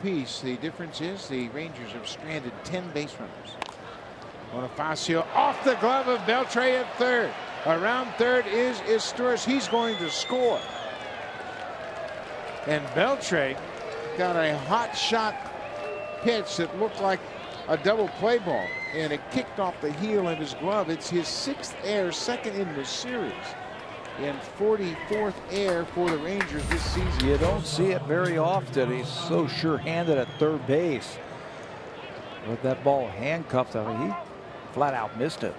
apiece. The difference is the Rangers have stranded 10 base runners. Bonifacio off the glove of Beltre at third. Around third is Izturis. He's going to score. And Beltre got a hot shot pitch that looked like a double play ball. And it kicked off the heel of his glove. It's his sixth error, second in the series. And 44th error for the Rangers this season. You don't see it very often. He's so sure-handed at third base. With that ball handcuffed, I mean, he flat out missed it.